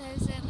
Oosthuizen